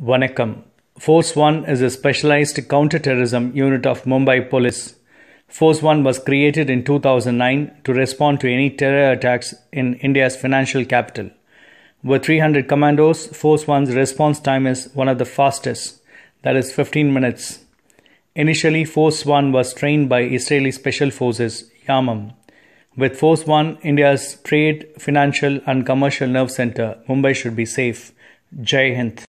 Vanakkam. Force 1 is a specialized counter-terrorism unit of Mumbai Police. Force 1 was created in 2009 to respond to any terror attacks in India's financial capital. With 300 commandos, Force 1's response time is one of the fastest, that is 15 minutes. Initially, Force 1 was trained by Israeli Special Forces, Yamam. With Force 1, India's trade, financial, and commercial nerve center, Mumbai should be safe. Jai Hind.